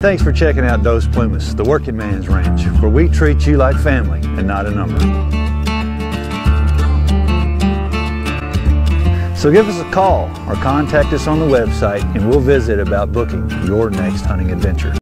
Thanks for checking out Dos Plumas, the working man's ranch, where we treat you like family and not a number. So give us a call or contact us on the website and we'll visit about booking your next hunting adventure.